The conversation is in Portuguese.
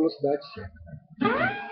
velocidade certa.